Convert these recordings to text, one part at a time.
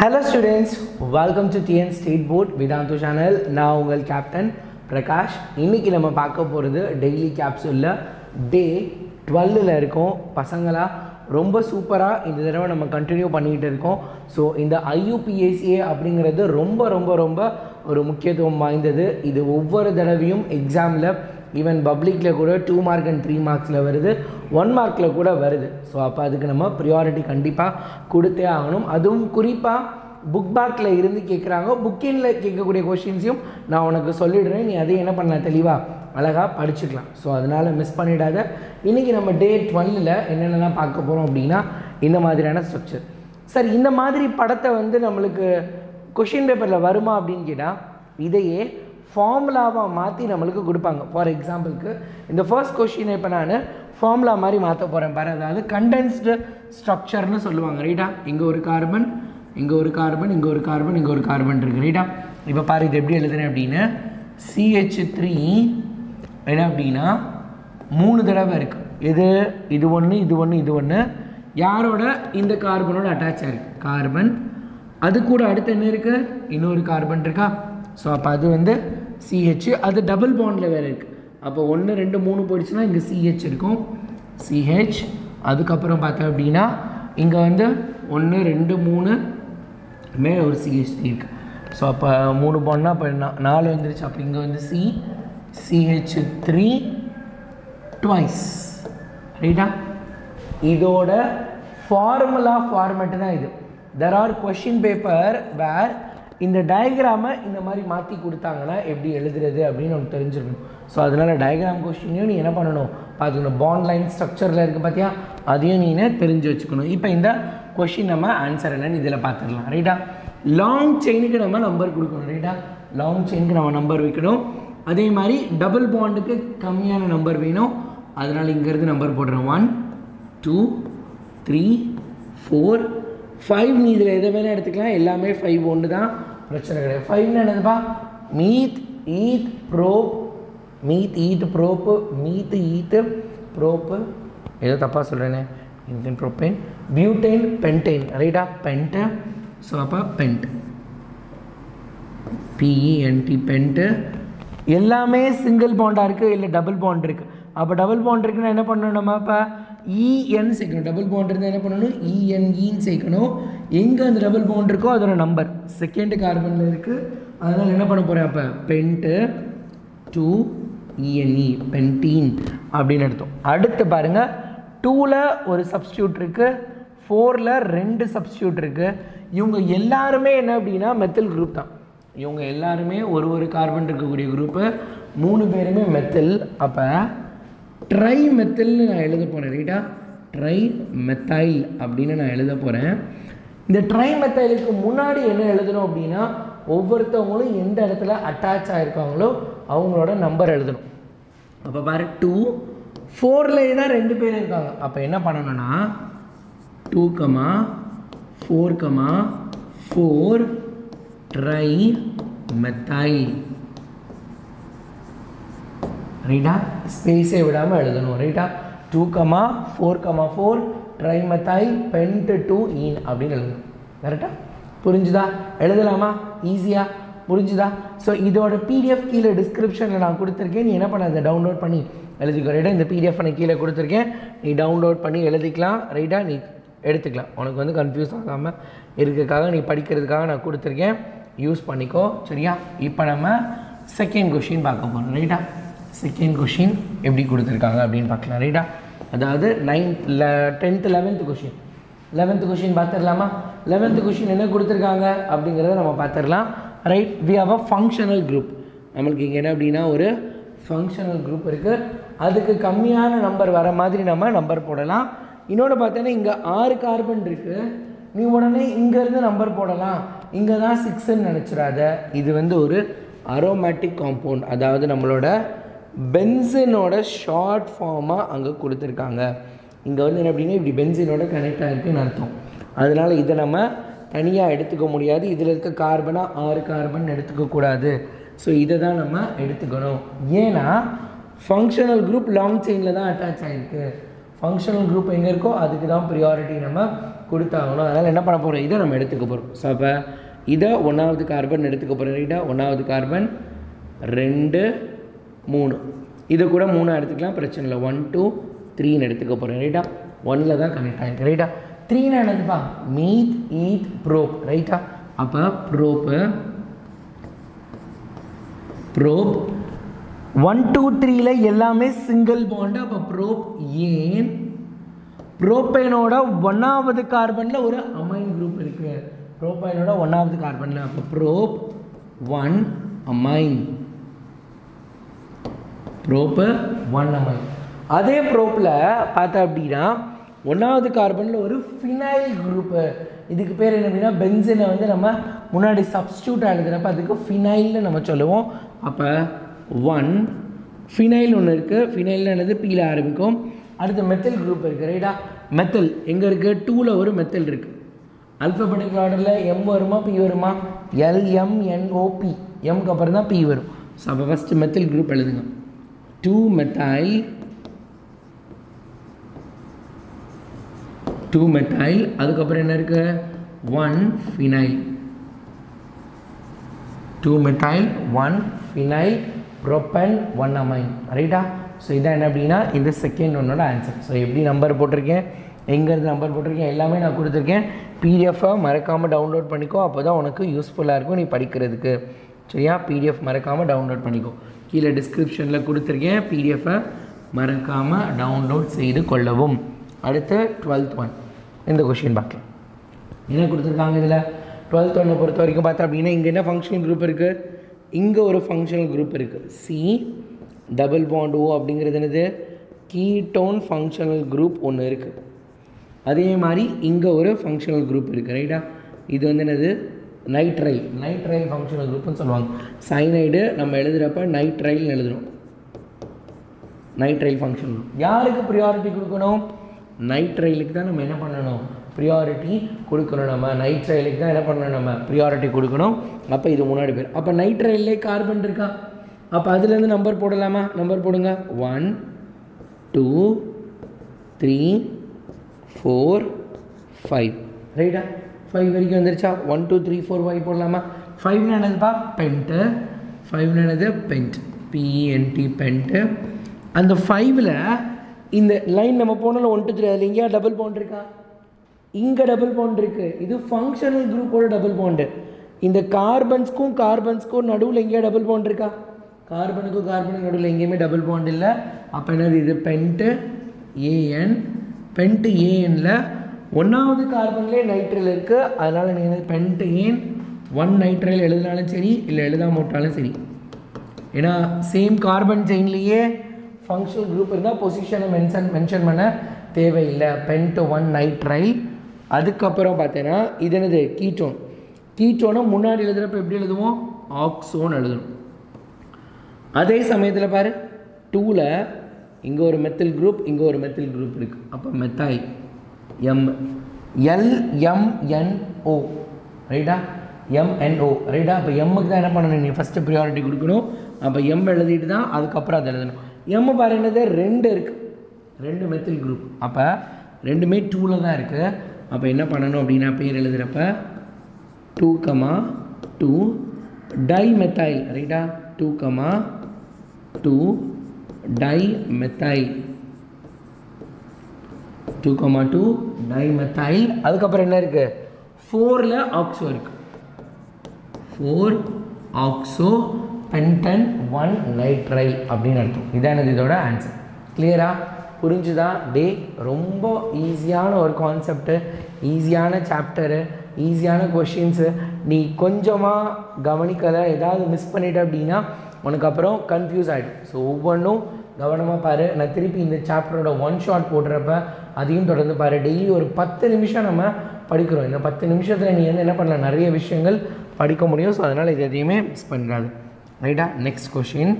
Hello students welcome to TN state board விதாந்து channel நான் உங்கள் captain Prakash. இன்னைக்கு நம்ம பார்க்க போகிறது டெய்லி கேப்சூலில் டே டுவெல்லில் இருக்கோம். பசங்களாக ரொம்ப சூப்பராக இந்த தடவை நம்ம கண்டினியூ பண்ணிக்கிட்டு இருக்கோம். ஸோ இந்த ஐயுபிஎஸ்சிஏ அப்படிங்கிறது ரொம்ப ரொம்ப ரொம்ப ஒரு முக்கியத்துவம் வாய்ந்தது. இது ஒவ்வொரு தடவையும் எக்ஸாமில் ஈவன் பப்ளிக்கில் கூட டூ மார்க் அண்ட் த்ரீ மார்க்ஸில் வருது. ஒன் மார்க்கில் கூட வருது. ஸோ அப்போ அதுக்கு நம்ம ப்ரியாரிட்டி கண்டிப்பாக கொடுத்தே ஆகணும். அதுவும் குறிப்பாக புக் பேக்கில் இருந்து கேட்குறாங்க புக்கின்ல கேட்கக்கூடிய கொஷின்ஸையும் நான் உனக்கு சொல்லிடுறேன். நீ அதை என்ன பண்ணலாம்? தெளிவாக அழகாக படிச்சுக்கலாம். ஸோ அதனால் மிஸ் பண்ணிடாத. இன்றைக்கி நம்ம டே டுவெல்லில் என்னென்னலாம் பார்க்க போகிறோம் அப்படின்னா இந்த மாதிரியான ஸ்ட்ரக்சர் சார் இந்த மாதிரி படத்தை வந்து நம்மளுக்கு கொஷின் பேப்பரில் வருமா அப்படின்னு கேட்டால் இதையே ஃபார்முலாவாக மாற்றி நம்மளுக்கு கொடுப்பாங்க. ஃபார் எக்ஸாம்பிளுக்கு இந்த ஃபர்ஸ்ட் கொஷினை இப்போ நான் ஃபார்முலா மாதிரி மாற்ற போகிறேன் பாரு. அதாவது கண்டென்ஸ்டு ஸ்ட்ரக்சர்னு சொல்லுவாங்க ரைட்டா இங்கே ஒரு கார்பன் இங்கே ஒரு கார்பன் இங்கே ஒரு கார்பன் இங்கே ஒரு கார்பன் இருக்குது ரைட்டா இப்போ பாரு இது எப்படி எழுதுறேன் அப்படின்னு சிஹெச் த்ரீ என்ன அப்படின்னா மூணு தடவை இருக்குது இது இது ஒன்று இது ஒன்று இது ஒன்று யாரோட? இந்த கார்பனோட அட்டாச் ஆயிருக்கு கார்பன் அது கூட அடுத்து என்ன இருக்குது இன்னொரு கார்பன் இருக்கா? ஸோ அப்போ அது வந்து சிஹெச் அது டபுள் பாண்டில் வேறு இருக்குது அப்போ ஒன்று ரெண்டு மூணு போயிடுச்சுன்னா இங்கே சிஹெச் இருக்கும். சிஹெச் அதுக்கப்புறம் பார்த்தோம் அப்படின்னா இங்கே வந்து ஒன்று ரெண்டு மூணு மேலே ஒரு சிஹெச் இருக்குது ஸோ அப்போ மூணு பாண்ட்னா அப்போ நாலு வந்துருச்சு. அப்போ இங்கே வந்து சி சிஹெச் த்ரீ ட்வைஸ் ரைட்டா இதோட ஃபார்முலா ஃபார்மேட்டு தான் இது. There are question paper where இந்த டயக்ராமை இந்த மாதிரி மாற்றி கொடுத்தாங்கன்னா எப்படி எழுதுறது அப்படின்னு நமக்கு தெரிஞ்சிருக்கணும். ஸோ அதனால் டயக்ராம் கொஷினையும் நீ என்ன பண்ணணும்? பார்த்துக்கணும். பாண்ட் லைன் ஸ்ட்ரக்சரில் இருக்குது பார்த்தியா அதையும் நீ தெரிஞ்சு வச்சுக்கணும். இப்போ இந்த கொஷின் நம்ம ஆன்சர் என்னன்னு இதில் பார்த்துடலாம். ரைட்டா லாங் செயினுக்கு நம்ம நம்பர் கொடுக்கணும். ரைட்டா லாங் செயினுக்கு நம்ம நம்பர் வைக்கணும். அதே மாதிரி டபுள் பாண்டுக்கு கம்மியான நம்பர் வேணும். அதனால் இங்கேருந்து நம்பர் போடுறேன். One two three four five நீ இதில் எதை வேணால் எடுத்துக்கலாம். எல்லாமே ஃபைவ் ஒன்று தான். பிரச்சனை கிடையாது. ஃபைவ்னு என்னதுப்பா? Meth eth prop meth eth prop meth eth prop ஏதோ தப்பாக சொல்கிறேனே இன்டென் ப்ரோப்பேன் பியூட்டைன் பென்டெயின் ரைட்டா பென்ட்டு ஸோ அப்போ pent P E N T pent எல்லாமே சிங்கிள் பாண்டாக இருக்குது இல்லை டபுள் பாண்ட் இருக்குது அப்போ டபுள் பாண்ட் இருக்குன்னா என்ன பண்ணணும் நம்ம இப்போ இஎன் சேர்க்கணும். டபுள் பாண்ட் இருந்தால் என்ன பண்ணணும்? இஎன்இன்னு சேர்க்கணும். எங்கே அந்த டபுள் பாண்ட் இருக்கோ அதோட நம்பர் செகண்ட் கார்பனில் இருக்குது அதனால் என்ன பண்ண போகிறேன் அப்போ? பென்ட்டு டூ இஎன்இ பென்டீன் அப்படின்னு எடுத்தோம். அடுத்து பாருங்கள் டூவில் ஒரு சப்ஸ்டியூட் இருக்குது ஃபோரில் ரெண்டு சப்ஸ்டியூட் இருக்குது இவங்க எல்லாருமே என்ன அப்படின்னா மெத்தில் குரூப் தான். இவங்க எல்லாருமே ஒரு ஒரு கார்பன் இருக்கக்கூடிய குரூப்பு மூணு பேருமே மெத்தில் அப்போ ட்ரை மெத்தில்னு நான் எழுத போகிறேன் ரைட்டா ட்ரை மெத்தைல் அப்படின்னு நான் எழுத போகிறேன் இந்த ட்ரை மெத்தைலுக்கு முன்னாடி என்ன எழுதணும் அப்படின்னா ஒவ்வொருத்தவங்களும் எந்த இடத்துல அட்டாச் ஆகிருக்காங்களோ அவங்களோட நம்பர் எழுதணும். அப்போ பாரு டூ ஃபோர்லேயே தான் ரெண்டு பேர் இருக்காங்க. அப்போ என்ன பண்ணணும்னா two comma four comma four trimethyl ரைட்டா ஸ்பேஸே விடாமல் எழுதணும். ரைட்டா two comma four comma four trimethyl pent two ene அப்படின்னு எழுதணும் கரெக்டா புரிஞ்சுதா? எழுதலாமா? ஈஸியாக புரிஞ்சுதா? ஸோ இதோட பிடிஎஃப் கீழே டிஸ்கிரிப்ஷனில் நான் கொடுத்துருக்கேன். நீ என்ன பண்ண அதை டவுன்லோட் பண்ணி எழுதிக்கோ. ரைட்டா இந்த பிடிஎஃப் நான் கீழே கொடுத்துருக்கேன். நீ டவுன்லோட் பண்ணி எழுதிக்கலாம். ரைட்டாக நீ எடுத்துக்கலாம். உனக்கு வந்து கன்ஃபியூஸ் ஆகாமல் இருக்கிறதுக்காக நீ படிக்கிறதுக்காக நான் கொடுத்துருக்கேன். யூஸ் பண்ணிக்கோ. சரியா? இப்போ நம்ம செகண்ட் கொஷின் பார்க்க போகிறோம் ரைட்டா செகண்ட் கொஷின் எப்படி கொடுத்துருக்காங்க அப்படின்னு பார்க்கலாம். ரைட்டா அதாவது ninth tenth eleventh question eleventh question பார்த்துடலாமா? லெவன்த்து கொஷின் என்ன கொடுத்துருக்காங்க அப்படிங்கிறத நம்ம பார்த்துடலாம். Right we have a functional group நம்மளுக்கு இங்கே என்ன அப்படின்னா ஒரு ஃபங்க்ஷனல் குரூப் இருக்குது அதுக்கு கம்மியான நம்பர் வர மாதிரி நம்ம நம்பர் போடலாம். இன்னொன்று பார்த்தீங்கன்னா இங்கே ஆறு கார்பன் இருக்குது நீ உடனே இங்கேருந்து நம்பர் போடலாம். இங்கே தான் சிக்ஸ்ன்னு நினச்சிடாத. இது வந்து ஒரு அரோமேட்டிக் காம்பவுண்ட் அதாவது நம்மளோட பென்சினோட ஷார்ட் ஃபார்மாக அங்கே கொடுத்துருக்காங்க. இங்கே வந்து என்ன அப்படின்னா இப்படி பென்சினோட கனெக்ட் ஆகிருக்குன்னு அர்த்தம். அதனால் இதை நம்ம தனியாக எடுத்துக்க முடியாது. இதில் இருக்க கார்பனாக ஆறு கார்பன் எடுத்துக்கக்கூடாது ஸோ இதை தான் நம்ம எடுத்துக்கணும். ஏன்னா ஃபங்க்ஷனல் குரூப் லாங் செயினில் தான் அட்டாச் ஆகிருக்கு ஃபங்க்ஷனல் குரூப் எங்கே இருக்கோ அதுக்கு தான் ப்ரியாரிட்டி நம்ம கொடுத்தாகணும். அதனால் என்ன பண்ண போகிறோம் இதை நம்ம எடுத்துக்க போகிறோம் ஸோ அப்போ இதை ஒன்றாவது கார்பன் எடுத்துக்க போகிறோம் ரைட்டாக ஒன்றாவது கார்பன் ரெண்டு மூணு. இது கூட மூணு எடுத்துக்கலாம் பிரச்சனை இல்லை. ஒன் டூ த்ரீன்னு எடுத்துக்க போகிறேன் ரைட்டா ஒன்னில் தான் கனெக்ட் ஆகிருக்கு ரைட்டா த்ரீனா என்னதுப்பா? மீத் ஈத் ப்ரோப் ரைட்டா அப்போ ப்ரோப்பு ப்ரோப் ஒன் டூ த்ரீல எல்லாமே சிங்கிள் பாண்டு அப்போ ப்ரோப் ஏன்? ப்ரோப்பைனோட ஒன்றாவது கார்பனில் ஒரு அமைன் குரூப் இருக்குது ப்ரோப்பைனோட ஒன்றாவது கார்பனில் அப்போ prop one amine prop one amine அதே ப்ரோப்பில் பார்த்தா அப்படின்னா ஒன்றாவது கார்பனில் ஒரு ஃபினைல் குரூப்பு இதுக்கு பேர் என்ன அப்படின்னா பென்சினை வந்து நம்ம முன்னாடி சப்ஸ்டியூட் எழுதுறப்ப அதுக்கு ஃபினைல்னு நம்ம சொல்லுவோம். அப்போ ஒன் ஃபினைல் ஒன்று இருக்குது ஃபினைல்னு என்னது? பீல ஆரம்பிக்கும். அடுத்து மெத்தல் குரூப் இருக்குது ரைட்டா மெத்தல் எங்கே இருக்குது டூவில் ஒரு மெத்தல் இருக்குது அல்ஃபபெட்டிக் ஆர்டரில் எம் வருமா? பி வருமா? எல்எம்என்ஓபி எம்க்கு அப்புறம் தான் பி வரும். ஸோ அப்போ ஃபஸ்ட்டு மெத்தில் குரூப் எழுதுங்க. டூ மெத்தைல் டூ மெத்தைல் அதுக்கப்புறம் என்ன இருக்கு? One phenyl two methyl one phenyl propan one amine ரைட்டா ஸோ இதான் என்ன அப்படின்னா இந்த செகண்ட் ஒன்னோட ஆன்சர் ஸோ எப்படி நம்பர் போட்டிருக்கேன்? எங்கேருந்து நம்பர் போட்டிருக்கேன்? எல்லாமே நான் கொடுத்துருக்கேன். பிடிஎஃபை மறக்காமல் டவுன்லோட் பண்ணிக்கோ. அப்போ தான் உனக்கு யூஸ்ஃபுல்லாக இருக்கும் நீ படிக்கிறதுக்கு. சரியா? பிடிஎஃப் மறக்காமல் டவுன்லோட் பண்ணிக்கோ. கீழே டிஸ்கிரிப்ஷனில் கொடுத்துருக்கேன். பிடிஎஃபை மறக்காமல் டவுன்லோட் செய்து கொள்ளவும். அடுத்து டுவெல்த் ஒன் இந்த கொஷின் பார்க்கலாம். என்ன கொடுத்துருக்காங்க இதில்? டுவெல்த் ஒன்னை பொறுத்த வரைக்கும் பார்த்தா அப்படின்னா இங்கே என்ன ஃபங்க்ஷனல் குரூப் இருக்குது இங்கே ஒரு ஃபங்க்ஷனல் குரூப் இருக்குது சி டபுள் பாண்ட் ஓ அப்படிங்கிறது என்னது? கீட்டோன் ஃபங்க்ஷனல் குரூப் ஒன்று இருக்குது அதே மாதிரி இங்கே ஒரு ஃபங்க்ஷனல் குரூப் இருக்குது ரைட்டா இது வந்து என்னது? நைட்ரைல் நைட்ரைல் ஃபங்க்ஷனல் குரூப்னு சொல்லுவாங்க. சைனைடு நம்ம எழுதுகிறப்ப நைட்ரைல்னு எழுதுகிறோம் நைட்ரைல் ஃபங்க்ஷன் யாருக்கு ப்ரியாரிட்டி கொடுக்கணும்? நைட்ரைலுக்கு தான் நம்ம என்ன பண்ணணும்? ப்ரியாரிட்டி கொடுக்கணும் நம்ம. நைட்ரைலுக்கு தான் என்ன பண்ணணும் நம்ம? ப்ரியாரிட்டி கொடுக்கணும். அப்போ இது முன்னாடி பேர் அப்போ நைட்ரைல்லே கார்பன் இருக்கா? அப்போ அதுலேருந்து நம்பர் போடலாமா? நம்பர் போடுங்க. One two three four five ரைட்டா ஃபைவ் வரைக்கும் வந்துருச்சா? One two three four five போடலாமா? ஃபைவ்னு என்னதுப்பா பென்ட்டு ஃபைவ்னு என்னது? பென்ட் பிஎன்டி பென்ட்டு அந்த ஃபைவ்ல இந்த லைன் நம்ம போனாலும் ஒன் டூ த்ரீ அதில் எங்கேயா டபுள் பாண்ட் இருக்கா? இங்கே டபுள் பாண்ட் இருக்குது இது ஃபங்க்ஷனல் குரூப்போட டபுள் பாண்டு இந்த கார்பன்ஸ்க்கும் கார்பன்ஸ்க்கும் நடுவில் எங்கேயா டபுள் பாண்ட் இருக்கா? கார்பனுக்கும் கார்பனுக்கு நடுவில் எங்கேயுமே டபுள் பாண்ட் இல்லை. அப்போ என்னது இது? பென்ட்டு ஏஎன் பென்ட்டு ஏஎனில் ஒன்றாவது கார்பன்லேயே நைட்ரல் இருக்குது அதனால் நீங்கள் பென்ட்டு ஒன் நைட்ரல் எழுதினாலும் சரி இல்லை எழுதாம விட்டாலும் சரி. ஏன்னா சேம் கார்பன் செயின்லேயே ஃபங்க்ஷனல் குரூப் இருந்தால் பொசிஷனை மென்ஷன் மென்ஷன் பண்ண தேவையில்லை. பென்ட்டு ஒன் நைட்ரைல் அதுக்கப்புறம் பார்த்தீங்கன்னா இது என்னது? கீட்டோன் கீட்டோனை முன்னாடி எழுதுகிறப்ப எப்படி எழுதுவோம்? ஆக்ஸோன் எழுதணும். அதே சமயத்தில் பாரு டூவில் இங்கே ஒரு மெத்தில் குரூப் இங்கே ஒரு மெத்தில் குரூப் இருக்குது அப்போ Mathai M L M N O ரைட்டா எம்என்ஓ ரைட்டா அப்போ எம்முக்கு தான் என்ன பண்ணணும்? நீ ஃபஸ்ட்டு ப்ரியாரிட்டி கொடுக்கணும். அப்போ எம் எழுதிட்டு தான் அதுக்கப்புறம் அதை எழுதணும். எம் பாரு என்னது? ரெண்டு இருக்குது ரெண்டு மெத்தில் குரூப் அப்போ ரெண்டுமே டூவில் தான் இருக்குது அப்போ என்ன பண்ணணும் அப்படின்னா பேர் எழுதுகிறப்ப two comma two dimethyl ரைட்டா two comma two dimethyl two comma two dimethyl அதுக்கப்புறம் என்ன இருக்குது ஃபோரில் ஆக்ஸோ இருக்குது four oxo pentan one nitrile அப்படின்னு அர்த்தம். இதானது இதோட ஆன்சர் கிளியரா புரிஞ்சுதா? டே ரொம்ப ஈஸியான ஒரு கான்செப்ட்டு ஈஸியான சாப்டரு ஈஸியான கொஷின்ஸு நீ கொஞ்சமாக கவனிக்கலை ஏதாவது மிஸ் பண்ணிட்ட அப்படின்னா உனக்கு அப்புறம் கன்ஃபியூஸ் ஆகிடும் ஸோ ஒவ்வொன்றும் கவனமாக பாரு. நான் திருப்பி இந்த சாப்டரோட ஒன் ஷாட் போடுறப்ப அதையும் தொடர்ந்து பாரு. டெய்லி ஒரு பத்து நிமிஷம் நம்ம படிக்கிறோம். இந்த பத்து நிமிஷத்தில் நீ வந்து என்ன பண்ணலாம்? நிறைய விஷயங்கள் படிக்க முடியும். ஸோ அதனால் இது எதையுமே மிஸ் பண்ணுறாது ரைட்டா next question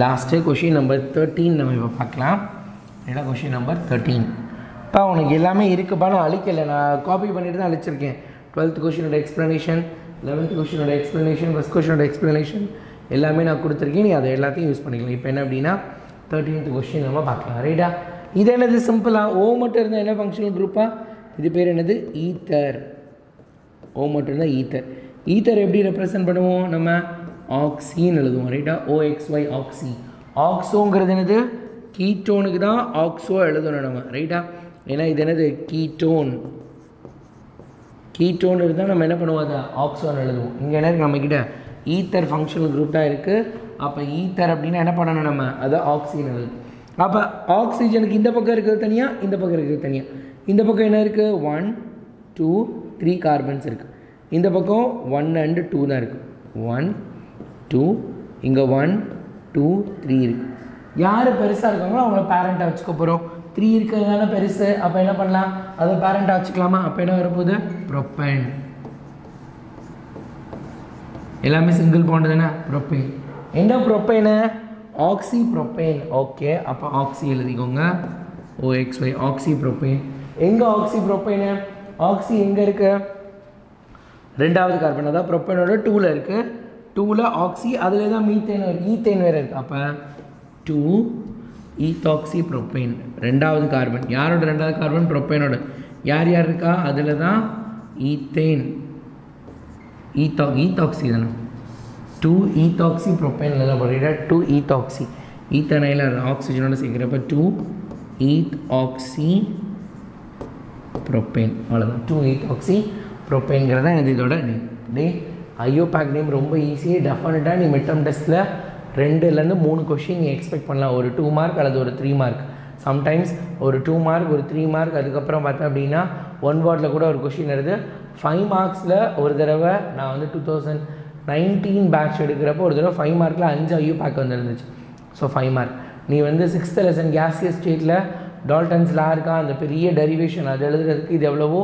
last question number thirteen நம்ம இப்போ பார்க்கலாம். ரைட்டா கொஷின் நம்பர் தேர்ட்டீன் இப்போ உனக்கு எல்லாமே இருக்குப்பா நான் அழிக்கலை. நான் காப்பி பண்ணிட்டு தான் அழிச்சிருக்கேன். டுவெல்த் கொஷினோட எக்ஸ்ப்ளனேஷன் லெவன்த் கொஷினோட எக்ஸ்ப்ளனேஷன் ஃபஸ்ட் கொஷினோட எக்ஸ்ப்ளனேஷன் எல்லாமே நான் கொடுத்துருக்கேன். நீ அதை எல்லாத்தையும் யூஸ் பண்ணிக்கலாம். இப்போ என்ன அப்படின்னா தேர்ட்டீன்த் கொஷின் நம்ம பார்க்கலாம். ரைட்டா இது என்னது சிம்பிளாக ஓ மட்டும் இருந்தால் என்ன ஃபங்க்ஷனல் குரூப்பாக இது பேர் என்னது? ஈத்தர் ஓ மட்டும் இருந்தால் ஈத்தர் ஈத்தர் எப்படி ரெப்ரசன்ட் பண்ணுவோம்? நம்ம ஆக்சின்னு எழுதுவோம். ரைட்டா ஓஎக்ஸ்ஒய் ஆக்சி ஆக்ஸோங்கிறது என்னது? கீட்டோனுக்கு தான் ஆக்ஸோ எழுதணும் நம்ம. ரைட்டா ஏன்னா இது என்னது? கீட்டோன் கீட்டோன் இருந்தால் நம்ம என்ன பண்ணுவோம்? அதை ஆக்ஸோன் எழுதுவோம். இங்கே என்ன இருக்குது நம்மக்கிட்ட ஈத்தர் ஃபங்க்ஷனல் குரூப்டாக இருக்குது அப்போ ஈத்தர் அப்படின்னா என்ன பண்ணணும் நம்ம? அதை ஆக்சிஜன் எழுது அப்போ ஆக்சிஜனுக்கு இந்த பக்கம் இருக்கிறது தனியாக இந்த பக்கம் இருக்கிறது தனியாக இந்த பக்கம் என்ன இருக்குது ஒன் டூ த்ரீ கார்பன்ஸ் இருக்குது இந்த பக்கம் ஒன் அண்டு டூ தான் இருக்குது ஒன் டூ இங்கே ஒன் டூ த்ரீ இருக்குது யார் பெருசாக இருக்காங்களோ அவங்கள பேரண்ட்டாக வச்சுக்க போகிறோம் த்ரீ இருக்கிறதுனால பெருசு. அப்போ என்ன பண்ணலாம்? அதை பேரண்ட்டாக வச்சுக்கலாமா? அப்போ என்ன வரப்போகுது? ப்ரொப்பைன் எல்லாமே சிங்கிள் பாண்டு தானே? ப்ரொப்பைன் என்ன ப்ரொப்பைனு ஆக்சி ப்ரொப்பைன் ஓகே அப்போ ஆக்சி எழுதிக்கோங்க. ஓஎக்ஸ்ஒய் ஆக்சி ப்ரொப்பைன் எங்கே ஆக்சி ப்ரொப்பைனு ஆக்சி எங்கே இருக்குது ரெண்டாவது கார்பன் அதாவது ப்ரொப்பைனோட டூவில் இருக்குது டூவில் ஆக்சி அதில் தான் மீத்தேன் ஈத்தேன் வேறு இருக்குது அப்போ டூ ஈத்தாக்சி ப்ரொப்பைன் ரெண்டாவது கார்பன் யாரோட ரெண்டாவது கார்பன் ப்ரொப்பைனோட யார் யார் இருக்கா? அதில் தான் ஈத்தேன். ஈத்தா ஈத்தாக்சி தானே. டூ ஈத்தாக்சி ப்ரொப்பைனில் தான் போடுறீங்க. டூ ஈத்தாக்சி ஈத்தனையில் ஆக்சிஜனோட சேர்க்குறப்ப டூ ஈத் ஆக்சி ப்ரொப்பைன் அவ்வளோதான் டூ ஈத்தாக்சி ஆக்சி தான் எனக்கு இதோட நேம் டே ஐயோ பேக் நேம் ரொம்ப ஈஸி டெஃபினட்டாக நீ மிட்டம் டெஸ்ட்டில் ரெண்டுலேருந்து மூணு கொஷின் நீ எக்ஸ்பெக்ட் பண்ணலாம். ஒரு டூ மார்க் அல்லது ஒரு த்ரீ மார்க் சம்டைம்ஸ் ஒரு டூ மார்க் ஒரு த்ரீ மார்க் அதுக்கப்புறம் பார்த்தேன் அப்படின்னா ஒன் வேர்டில் கூட ஒரு கொஷின் வருது. ஃபைவ் மார்க்ஸில் ஒரு தடவை நான் வந்து டூ தௌசண்ட் நைன்டீன் பேட்ச் எடுக்கிறப்போ ஒரு தடவை ஃபைவ் மார்க்கில் அஞ்சு ஐயோ பேக் வந்துருந்துச்சு. ஸோ ஃபைவ் மார்க் நீ வந்து சிக்ஸ்த்து லெசன் கேசியஸ் ஸ்டேட்டில் டால்டன்ஸ்லாம் இருக்கா? அந்த பெரிய டெரிவேஷன் அது எழுதுறதுக்கு இது எவ்வளவோ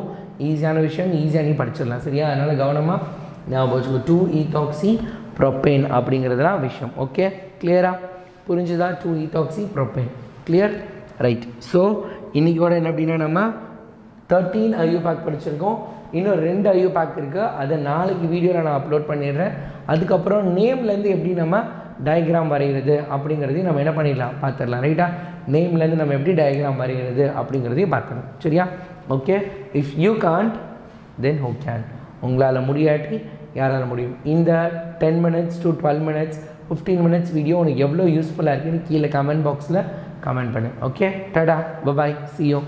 ஈஸியான விஷயம் ஈஸியாக நீ படிச்சிடலாம். சரியா? அதனால் கவனமாக ஞாபகம் வச்சுக்கோ. டூ ஈத்தாக்சி ப்ரொப்பேன் அப்படிங்கிறதுலாம் விஷயம். ஓகே கிளியரா புரிஞ்சுதா? Two ethoxy propane clear right so இன்றைக்கோட என்ன அப்படின்னா நம்ம தேர்ட்டீன் ஐயூ பேக் படிச்சிருக்கோம். இன்னும் ரெண்டு ஐயூ பேக் இருக்குது அதை நாளைக்கு வீடியோவில் நான் அப்லோட் பண்ணிடுறேன். அதுக்கப்புறம் நேம்லேருந்து எப்படி நம்ம டயக்ராம் வரைகிறது அப்படிங்கிறதையும் நம்ம என்ன பண்ணிடலாம்? பார்த்துடலாம். ரைட்டா நேம்லேருந்து நம்ம எப்படி டயக்ராம் வரைகிறது அப்படிங்கிறதையும் பார்த்துடலாம் சரியா? Okay if you can't then who can உங்களால் முடியாட்டி யாரால் முடியும்? இந்த ten minutes to twelve minutes fifteen minutes video உனக்கு எவ்வளோ யூஸ்ஃபுல்லாக இருக்குன்னு கீழே கமெண்ட் பாக்ஸில் கமெண்ட் பண்ணு. ஓகே டடா பபாய் சியோ